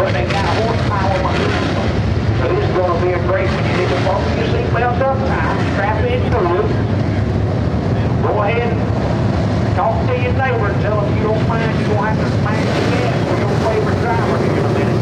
but they got horsepower behind them. So it's going to be a great, you need to buckle your seatbelt up now, strap in to it. Go ahead and talk to your neighbor and tell him you don't mind, you're going to have to smash the gas for your favorite driver here in a minute.